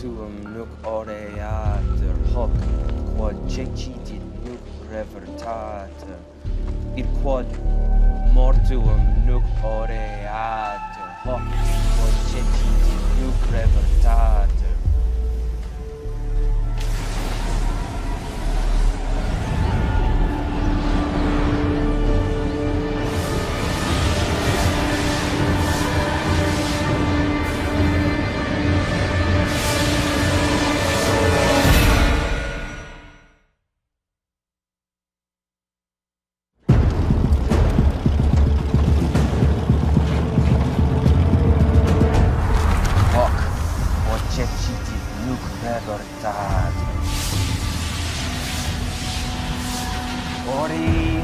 tuum nuc oreater hoc quod jectit nuc revertater id quod mortuum nuc oreater hoc quod jectit nuc revertater quod cecidit nuc revertater ori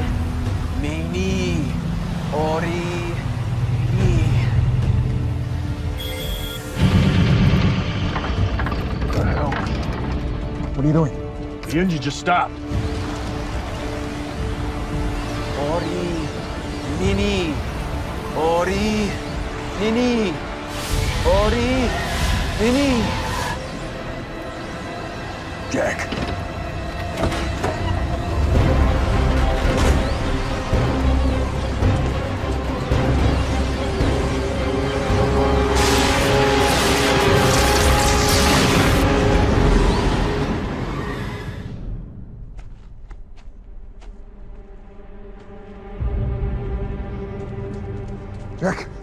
meni ori What the hell? What are you doing? The engine just stopped. ori mini ori mini ori mini Jack. Jack.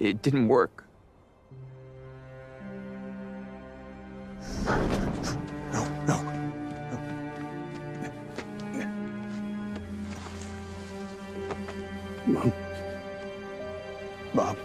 It didn't work No, no. Mom. Bob.